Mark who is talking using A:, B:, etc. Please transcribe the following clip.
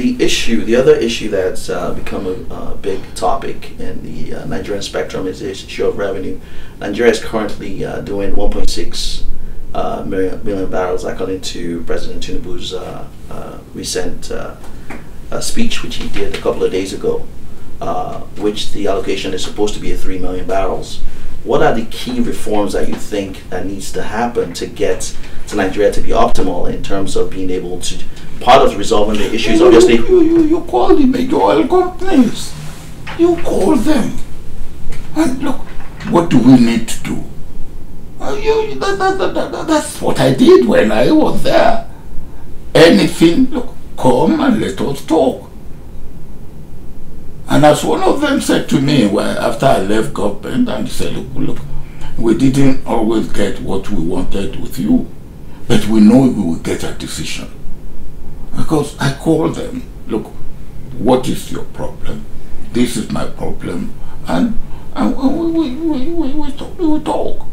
A: the issue, the other issue that's uh, become a, a big topic in the uh, Nigerian spectrum is the issue of revenue. Nigeria is currently uh, doing 1.6 uh, million, million barrels, according to President Tinubu's uh, uh, recent uh, uh, speech, which he did a couple of days ago, uh, which the allocation is supposed to be at 3 million barrels. What are the key reforms that you think that needs to happen to get to Nigeria to be optimal in terms of being able to part of resolving the issues?
B: you,
A: Obviously,
B: you, you, you call the major oil companies. You call them. And look, what do we need to do? Uh, you, that, that, that, that, that's what I did when I was there. Anything, look, come and let us talk. And as one of them said to me well, after I left government, and he said, look, look, we didn't always get what we wanted with you, but we know we will get a decision. Because I called them, look, what is your problem? This is my problem. And, and we, we, we, we, we, talk, we talk.